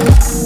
Thanks.